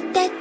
that, that,